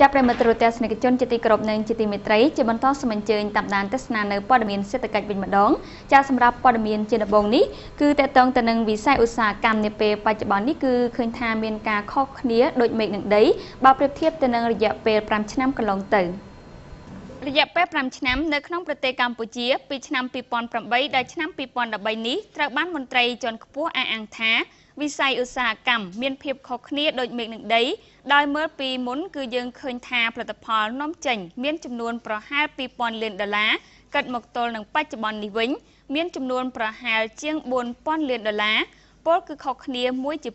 ចាប់ប្រិមត្តរទស្សនិកជនជាទីគោរពនិងជាទីមេត្រីជាបន្តសូមអញ្ជើញតាមដានទស្សនានៅព័ត៌មានសេដ្ឋកិច្ចវិញម្ដងចាសម្រាប់ព័ត៌មានជាដំបូងនេះគឺតកតងទៅនឹងវិស័យឧស្សាហកម្មនាពេលបច្ចុប្បន្ននេះគឺឃើញថាមានការខុសគ្នាដូចមេឃនឹងដីបើប្រៀបធៀបទៅនឹងរយៈពេល5ឆ្នាំកន្លងទៅរយៈពេល5ឆ្នាំនៅក្នុងប្រទេសកម្ពុជាពីឆ្នាំ2008ដល់ឆ្នាំ2013នេះត្រូវបានមន្ត្រីជាន់ខ្ពស់អះអាងថា វិស័យឧស្សាហកម្មមានភាពខុសគ្នាដូចមេឃនឹងដីដោយមើលពីមុនគឺយើងឃើញថាផលិតផលនាំចេញមានចំនួនប្រហែល2000លានដុល្លារកាត់មកទល់នឹងបច្ចុប្បន្ននេះវិញមានចំនួនប្រហែលជាង4000លានដុល្លារពលគឺខុសគ្នាមួយជា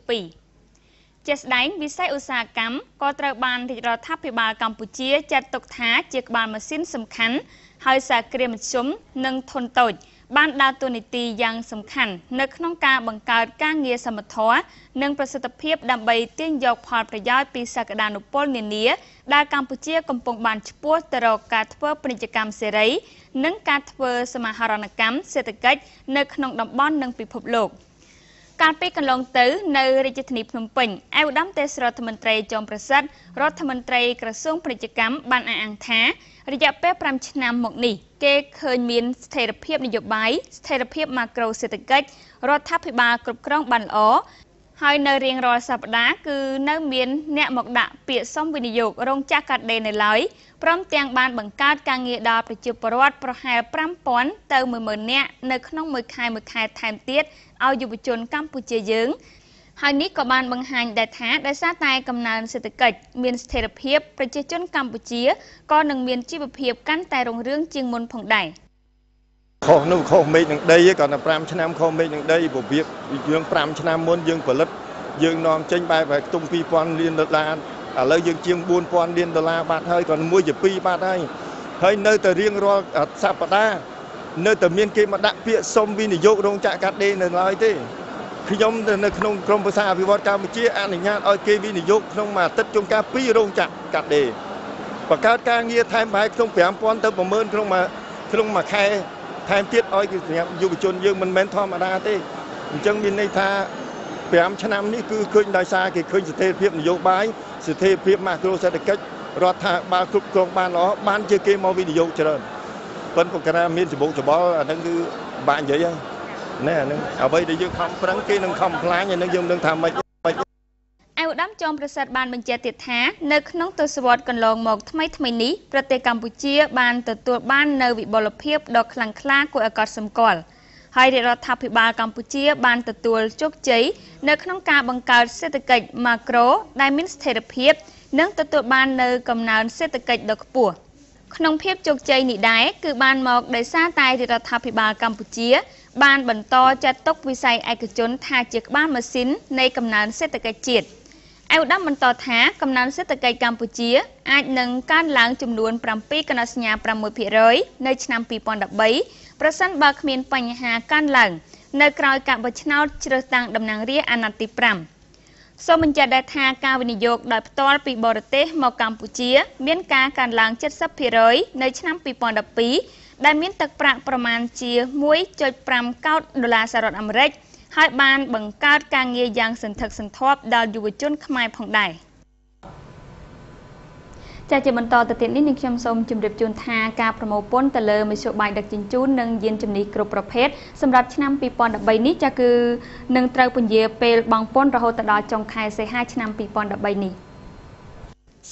2ជាស្ដែងវិស័យឧស្សាហកម្មក៏ត្រូវបានរាជរដ្ឋាភិបាលកម្ពុជាចាត់ទុកថាជាក្បាលម៉ាស៊ីនសំខាន់ហើយសារគ្រាមធ្យមនិងធនតូច បានដើរតួនាទីយ៉ាងសំខាន់នៅក្នុងការបង្កើតការងារសមត្ថភាពនិងប្រសិទ្ធភាពដើម្បីទាញយកផលប្រយោជន៍ពីសក្តានុពលនានាដែលកម្ពុជាកំពុងបានឆ្ពោះទៅរកការធ្វើពាណិជ្ជកម្មសេរី និងការធ្វើសមាហរណកម្មសេដ្ឋកិច្ចនៅក្នុងតំបន់និងពិភពលោក។ កាលពីកន្លងទៅនៅរាជធានីភ្នំពេញឯកឧត្តមទេសរដ្ឋមន្ត្រីចុងប្រសិទ្ធរដ្ឋមន្ត្រីក្រសួងពាណិជ្ជកម្មបានអះអាងថារយៈពេល5ឆ្នាំមកនេះគេឃើញមានស្ថិរភាពនយោបាយស្ថិរភាពម៉ាក្រូសេដ្ឋកិច្ចរដ្ឋាភិបាលគ្រប់គ្រងបានល្អ ហើយនៅរៀងរាល់សប្តាហ៍គឺនៅមានអ្នកមកដាក់ពាក្យសុំវិនិយោគរោងចក្រកាត់ដេរនៅឡើយព្រមទាំងបានបង្កើតការងារដល់ប្រជាពលរដ្ឋប្រហែល5000ទៅ10000នាក់នៅក្នុងមួយខែមួយខែថែមទៀតឲ្យយុវជនកម្ពុជាយើងហើយនេះក៏បានបង្ហាញដែរថាដោយសារតែកំណើនសេដ្ឋកិច្ចមានស្ថិរភាពប្រជាជនកម្ពុជាក៏នឹងមានជីវភាពកាន់តែរុងរឿងជាងមុនផងដែរ ខុសនោះខុសមេឃនឹងដីគាត់តែ5ឆ្នាំខុសមេឃនឹងដីរបៀបយើង5ឆ្នាំមុនយើងផលិតយើងនាំចេញបែបខ្ទង់2000លានដុល្លារឥឡូវយើងជាង4000លានដុល្លារបាត់ហើយគាត់មួយជា2បាត់ហើយហើយនៅតែរៀងរាល់សប្តាហ៍នៅតែមានគេមកដាក់ពាក្យសុំវិនិយោគរោងចក្រកាត់ដេរនៅឡើយទេខ្ញុំនៅក្នុងក្រមប្រសាអភិវឌ្ឍកម្ពុជាអនុញ្ញាតឲ្យគេវិនិយោគក្នុងមួយអាទិត្យជួនកាល2រោងចក្រកាត់ដេរបង្កើតការងារថែមប្រហែលក្នុង5000ទៅ10000ក្នុងមួយក្នុងមួយខែ ថែមទៀតឲ្យគឺសម្រាប់យុវជនយើងមិនមែនធម្មតាទេអញ្ចឹងមានន័យថា5ឆ្នាំនេះគឺឃើញដោយសារគេឃើញស្ថិរភាពនយោបាយស្ថិរភាពម៉ាក្រូសេដ្ឋកិច្ចរដ្ឋាភិបាលគ្រប់គ្រងបានល្អបានជាគេមកវិនិយោគច្រើនប៉ុន្តែកាលមានច្បុកច្បល់អាហ្នឹងគឺបាក់និយាយហើយណែអាហ្នឹងអ្វីដែលយើងខំប្រឹងគេនឹងខំខ្លាញ់អាហ្នឹងយើងនឹងថាម៉េច ម៉េចឯឧត្តមចុងប្រសិទ្ធបានបញ្ជាក់ទៀតថានៅក្នុងទសវត្សរ៍កន្លងមកថ្មីថ្មីនេះប្រទេសកម្ពុជាបានទទួលបាននូវវិបុលភាពដ៏ខ្លាំងក្លាគួរឲ្យកត់សម្គាល់ហើយរដ្ឋាភិបាលកម្ពុជាបានទទួលជោគជ័យនៅក្នុងការបង្កើតសេដ្ឋកិច្ចម៉ាក្រូដែលមានស្ថិរភាពនិងទទួលបាននូវកំណើនសេដ្ឋកិច្ចដ៏ខ្ពស់ក្នុងភាពជោគជ័យនេះដែរគឺបានមកដោយសារតែរដ្ឋាភិបាលកម្ពុជា បានបន្តចាត់ទុកវិស័យឯកជនថាជាក្បាលម៉ាស៊ីននៃកំណើនសេដ្ឋកិច្ចជាតិ ឯឧត្តមបន្តថាកំណើនសេដ្ឋកិច្ចកម្ពុជាអាចនឹងកើនឡើងចំនួន7កណ្ដាសញ្ញា6%នៅឆ្នាំ2013ប្រសិនបើគ្មានបញ្ហាកើនឡើង នៅក្រោយការបោះឆ្នោតជ្រើសតាំងតំណាងរាស្ត្រអាណត្តិទី5សូមបញ្ជាក់ដែរថាការវិនិយោគដោយផ្ទាល់ពីបរទេសមកកម្ពុជា មានការកើនឡើង70%នៅឆ្នាំ2012ដែលមានទឹកប្រាក់ប្រមាណជា1.5កោតដុល្លារសហរដ្ឋអាមេរិក ហើយបានបង្កើតការងារយ៉ាងសន្ធឹកសន្ធាប់ដល់យុវជនខ្មែរផងដែរចាជាបន្តទៅទៀតនេះនឹងខ្ញុំសូមជម្រាបជូនថាការប្រមូលពន្ធទៅលើមធ្យោបាយដឹកជញ្ជូននិងយានជំនិះគ្រប់ប្រភេទសម្រាប់ឆ្នាំ2013នេះចាគឺនឹងត្រូវពន្យាពេលបង់ពន្ធរហូតដល់ចុងខែសីហាឆ្នាំ2013នេះ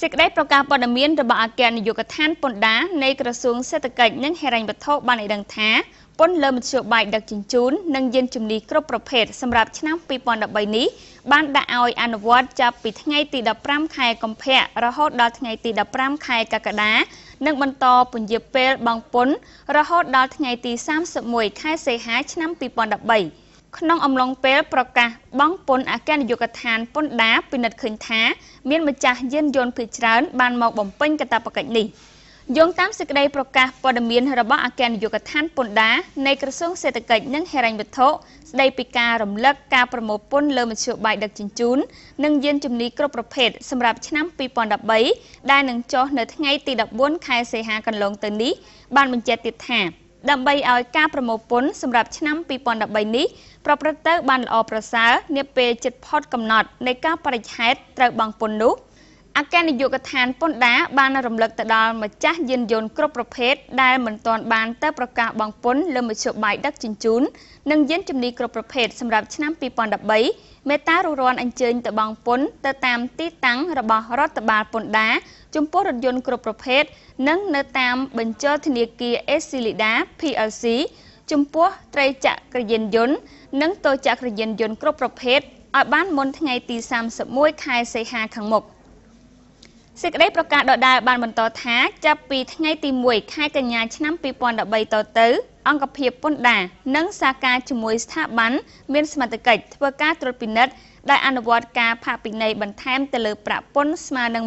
សេចក្តីប្រកាសព័ត៌មានរបស់អគ្គនាយកដ្ឋានពន្ធដារនៃក្រសួងសេដ្ឋកិច្ចនិងហិរញ្ញវត្ថុបានឲ្យដឹងថា ពន្ធលើមធ្យោបាយដឹកជញ្ជូននិងយានជំនិះគ្រប់ប្រភេទសម្រាប់ឆ្នាំ2013នេះបានដាក់ឲ្យអនុវត្តចាប់ពីថ្ងៃទី15ខែកុម្ភៈរហូតដល់ថ្ងៃទី15ខែកក្កដានិងបន្តពន្យាពេលបង់ពន្ធរហូតដល់ថ្ងៃទី31ខែសីហាឆ្នាំ2013ក្នុងអំឡុងពេលប្រកាសបង់ពន្ធអគ្គនាយកដ្ឋានពន្ធដារពិនិត្យឃើញថា មានម្ចាស់យានយន្តភាគច្រើនបានមកបំពេញកាតព្វកិច្ចនេះ។ យោងតាមសេចក្តីប្រកាសព័ត៌មានរបស់អគ្គនាយកដ្ឋានពន្ធដារនៃក្រសួងសេដ្ឋកិច្ចនិងហិរញ្ញវត្ថុស្តីពីការរំលឹកការប្រមូលពន្ធលើមធ្យោបាយដឹកជញ្ជូននិងយានជំនិះគ្រប់ប្រភេទសម្រាប់ឆ្នាំ2013ដែលនឹងចុះនៅថ្ងៃទី14ខែសីហាកន្លងទៅនេះបានបញ្ជាក់ទៀតថាដើម្បីឲ្យការប្រមូលពន្ធសម្រាប់ឆ្នាំ2013នេះប្រព្រឹត្តទៅបានល្អប្រសើរនាពេលជិតផុតកំណត់នៃការបរិច្ឆេទត្រូវបង់ពន្ធនោះ អគ្គនាយកដ្ឋានពន្ធដារបានរំលឹកទៅដល់ម្ចាស់យានយន្តគ្រប់ប្រភេទដែលមិនទាន់បានទៅប្រកាសបង់ពន្ធលើមធ្យោបាយដឹកជញ្ជូននិងយានជំនិះគ្រប់ប្រភេទសម្រាប់ឆ្នាំ2013មេត្តារុរនអញ្ជើញទៅបង់ពន្ធទៅតាមទីតាំងរបស់រដ្ឋបាលពន្ធដារចំពោះរថយន្តគ្រប់ប្រភេទនិងនៅតាមបញ្ចលធនាគារ Esilida PLC ចំពោះត្រីចក្រយានយន្តនិងតូចក្រយានយន្តគ្រប់ប្រភេទឲ្យបានមុនថ្ងៃទី31ខែសីហាខាងមុខ។ សេចក្តីប្រកាសដដែលបានបន្តថាចាប់ពីថ្ងៃទី1ខែកញ្ញាឆ្នាំ2013តទៅអង្គភាពពន្ធដារនិងសាខាជាមួយស្ថាប័នមានសមត្ថកិច្ចធ្វើការត្រួតពិនិត្យដែលអនុវត្តការផាកពិន័យបន្ថែមទៅលើប្រាក់ពន្ធស្មើនឹង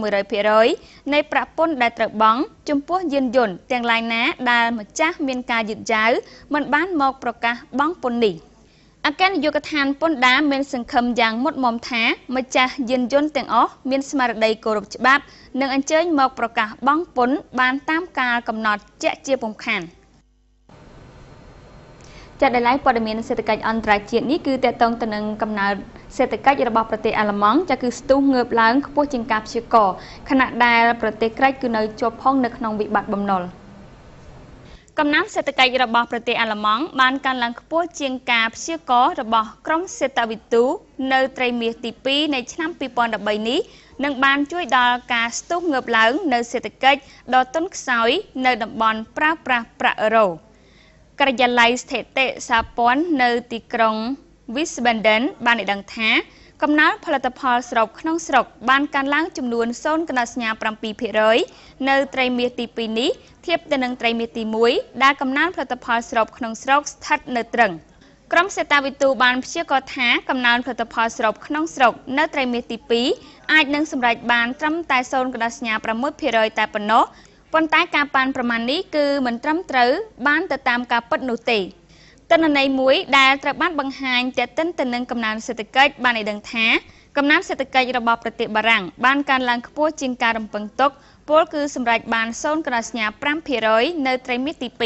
100%នៃប្រាក់ពន្ធដែលត្រូវបង់ចំពោះយានយន្តទាំងឡាយណាដែលម្ចាស់មានការយឺតយ៉ាវមិនបានមកប្រកាសបង់ពន្ធនេះ។ អគ្គនាយកដ្ឋានពន្ធដារមានសង្ឃឹមយ៉ាងមុតមមថាម្ចាស់យានយន្តទាំងអស់មានស្មារតីគោរពច្បាប់ និងអញ្ជើញមកប្រកាសបង់ពន្ធបានតាមកាលកំណត់ជាក់ជាពំខានចាត់ដែលឡៃព័ត៌មានសេដ្ឋកិច្ចអន្តរជាតិនេះគឺតកតងទៅនឹងកំណើតសេដ្ឋកិច្ចរបស់ប្រទេសអាល្លឺម៉ង់ចាគឺស្ទុះងើបឡើងខ្ពស់ជាងការព្យាករណ៍ខណៈដែលប្រទេសក្រិចគឺនៅជាប់ផងនៅក្នុងវិបត្តិបំណុល។ កំណើនសេដ្ឋកិច្ចរបស់ប្រទេសអាល្លឺម៉ង់បានកើនឡើងខ្ពស់ជាងការព្យាករណ៍របស់ក្រុមសេតាវិទូនៅត្រីមាសទី2នៃឆ្នាំ2013នេះនឹងបានជួយដល់ការស្ទុះងើបឡើងនៅសេដ្ឋកិច្ចដ៏ទន់ខ្សោយនៅតំបន់ប្រើប្រាស់ប្រាក់អឺរ៉ូការិយាល័យស្ថិតិសាព័ន្ធនៅទីក្រុង Wiesbaden បានឲ្យដឹងថា កំណើនផលិតផលស្រូបក្នុងស្រុកបានកើនឡើងចំនួន0.7%នៅត្រីមាសទី2នេះធៀបទៅនឹងត្រីមាសទី1ដែលកំណើនផលិតផលស្រូបក្នុងស្រុកស្ថិតនៅត្រឹងក្រុមសេតាវិទូបានព្យាករណ៍ថាកំណើនផលិតផលស្រូបក្នុងស្រុកនៅត្រីមាសទី2អាចនឹងសម្រេចបានត្រឹមតែ0.6%តែប៉ុណ្ណោះប៉ុន្តែការប៉ាន់ប្រមាណនេះគឺមិនត្រឹមត្រូវបានទៅតាមការពិតនោះទេ ទិន្នន័យមួយដែលត្រូវបានបង្ហាញទាក់ទិនទៅនឹងកំណើនសេដ្ឋកិច្ចបានឲ្យដឹងថាកំណើនសេដ្ឋកិច្ចរបស់ប្រទេសបារាំងបានកើនឡើងខ្ពស់ជាងការរំពឹងទុកពលគឺសម្រេចបាន0.5%នៅត្រីមាសទី2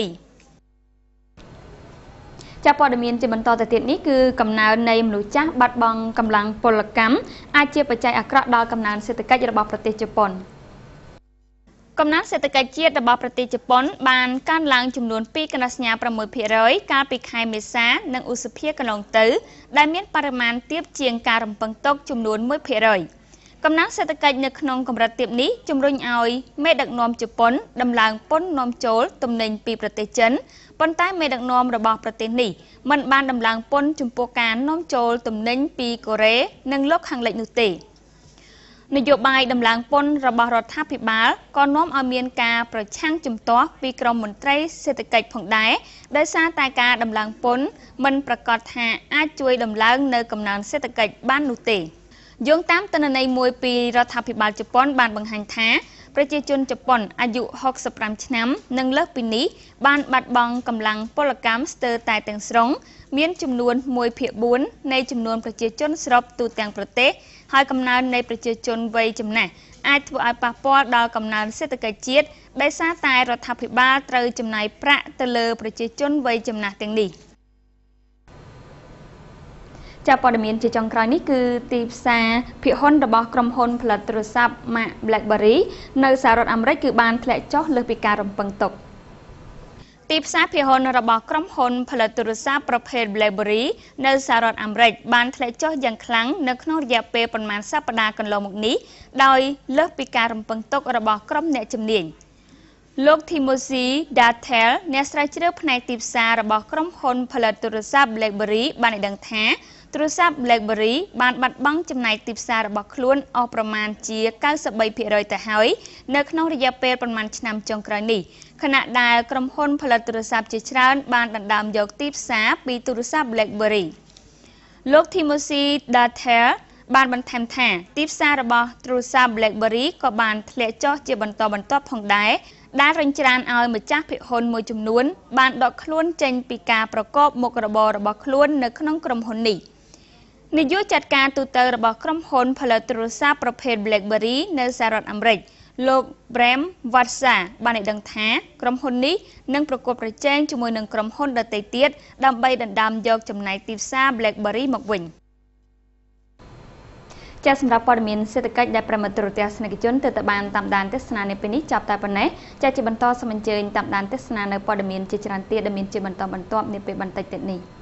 ចាប់ព័ត៌មានជាបន្តទៅទៀតនេះគឺកំណើននៃមនុស្សចាស់បាត់បង់កម្លាំងពលកម្មអាចជាបច្ច័យអាក្រក់ដល់កំណើនសេដ្ឋកិច្ចរបស់ប្រទេសជប៉ុន។ កំណើនសេដ្ឋកិច្ចជាតិរបស់ប្រទេសជប៉ុនបានកើនឡើងចំនួន2កណ្ដាសញ្ញា6%កាលពីខែមេសានិងឧសភាកន្លងទៅ ដែលមានបរិមាណទាបជាងការរំពឹងទុកចំនួន1%កំណើនសេដ្ឋកិច្ចនៅក្នុងកម្រិតទាបនេះជំរុញឲ្យមេដឹកនាំជប៉ុនដំឡើងពន្ធនាំចូលទំនិញពីប្រទេសចិនប៉ុន្តែមេដឹកនាំរបស់ប្រទេសនេះមិនបានដំឡើងពន្ធចំពោះការនាំចូលទំនិញពីកូរ៉េនិងលោកខាងលិចនោះទេ។ នយោបាយដំឡើងពន្ធរបស់រដ្ឋាភិបាលក៏នាំឲ្យមានការប្រឆាំងជំទាស់ពីក្រមមន្ត្រីសេដ្ឋកិច្ចផងដែរដោយសារតែការដំឡើងពន្ធមិនប្រកាសថាអាចជួយដំឡើងនៅកំណើនសេដ្ឋកិច្ចបាននោះទេយោងតាមទិន្នន័យមួយពីរដ្ឋាភិបាលជប៉ុនបានបង្ហាញថាប្រជាជនជប៉ុនអាយុ65ឆ្នាំនិងលើសពីនេះបានបាត់បង់កម្លាំងពលកម្មស្ទើរតែទាំងស្រុង មានចំនួន1ភាគ4នៃចំនួនប្រជាជនស្របទូទាំងប្រទេស ហើយកំណើននៃប្រជាជនវ័យចំណាស់អាចធ្វើឲ្យប៉ះពាល់ដល់កំណើនសេដ្ឋកិច្ចជាតិដោយសារតែរដ្ឋាភិបាលត្រូវចំណាយប្រាក់ទៅលើប្រជាជនវ័យចំណាស់ទាំងនេះចាប់ព័ត៌មានជាចុងក្រោយនេះគឺទីផ្សារភាគហ៊ុនរបស់ក្រុមហ៊ុនផលិតទូរស័ព្ទ Mac BlackBerry នៅសហរដ្ឋអាមេរិកគឺបានធ្លាក់ចុះលើសពីការរំពឹងទុក។ ទីផ្សារភាគហ៊ុនរបស់ក្រុមហ៊ុនផលិតទូរស័ព្ទប្រភេទ BlackBerry នៅសហរដ្ឋអាមេរិកបានធ្លាក់ចុះយ៉ាងខ្លាំងនៅក្នុងរយៈពេលប្រមាណសប្តាហ៍កន្លងមកនេះដោយលើសពីការរំពឹងទុករបស់ក្រុមអ្នកជំនាញលោក Timothy Datel អ្នកស្រាវជ្រាវផ្នែកទីផ្សាររបស់ក្រុមហ៊ុនផលិតទូរស័ព្ទ BlackBerry បានឲ្យដឹងថា ទូរស័ព្ទ BlackBerry បានបាត់បង់ចំណែកទីផ្សាររបស់ខ្លួនអស់ប្រមាណជា93%ទៅហើយនៅក្នុងរយៈពេលប្រមាណឆ្នាំចុងក្រោយនេះខណៈដែលក្រុមហ៊ុនផលិតទូរស័ព្ទជាច្រើនបានដណ្ដើមយកទីផ្សារពីទូរស័ព្ទ BlackBerry លោក Timothy Datel បានបន្ថែមថា ទីផ្សាររបស់ទូរស័ព្ទ BlackBerry ក៏បានធ្លាក់ចុះជាបន្តបន្ទាប់ផងដែរដែលរញច្រានឲ្យម្ចាស់ភាគហ៊ុនមួយចំនួនបានដកខ្លួនចេញពីការប្រកបមុខរបររបស់ខ្លួននៅក្នុងក្រុមហ៊ុននេះ។ នាយកចាត់ការទូតរបស់ក្រុមហ៊ុនផលិតទូរស័ព្ទប្រភេទ BlackBerry នៅសហរដ្ឋអាមេរិកលោក Bram Watsa បានឲ្យដឹងថាក្រុមហ៊ុននេះនឹងប្រកួតប្រជែងជាមួយនឹងក្រុមហ៊ុនដទៃទៀតដើម្បីដណ្ដើមយកចំណែកទីផ្សារ BlackBerry មកវិញចាសម្រាប់ព័ត៌មានសេដ្ឋកិច្ចដែលប្រិមត្តទូរទស្សនិកជនទើបតែបានតាមដានទស្សនានៅពេលនេះចាប់តែប៉ុណ្ណេះចាជាបន្តសូមអញ្ជើញតាមដានទស្សនានៅព័ត៌មានជាច្រើនទៀតដែលមានជាបន្តបន្ទាប់នាពេលបន្តិចទៀតនេះ